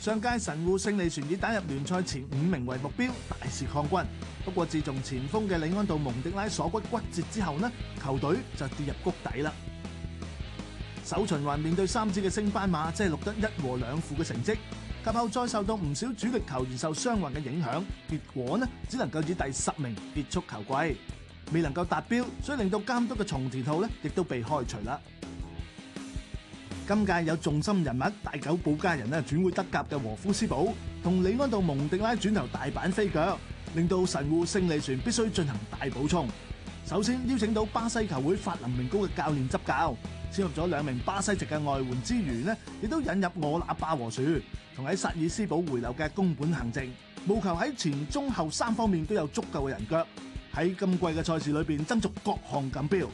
上屆神戶勝利船以打入聯賽前五名為目標，大肆抗軍。不過自從前鋒嘅李安道蒙迪拉鎖骨骨折之後呢，球隊就跌入谷底啦。首循環面對三支嘅升班馬，即係錄得一和兩負嘅成績。及後再受到唔少主力球員受傷患嘅影響，結果呢只能夠以第十名結束球季，未能夠達標，所以令到監督嘅松田浩呢亦都被開除啦。今屆有重心人物大久保家人咧轉會德甲嘅和夫斯堡，同李安道蒙迪拉轉頭大阪飛腳，令到神戶勝利船必須進行大補充。首先邀請到巴西球會法林明高嘅教練執教，签入咗兩名巴西籍嘅外援之余呢，亦都引入我那巴和樹，同喺薩爾斯堡回流嘅宫本行政，務求喺前中後三方面都有足夠嘅人腳，喺今季嘅賽事裏邊爭逐各項錦標。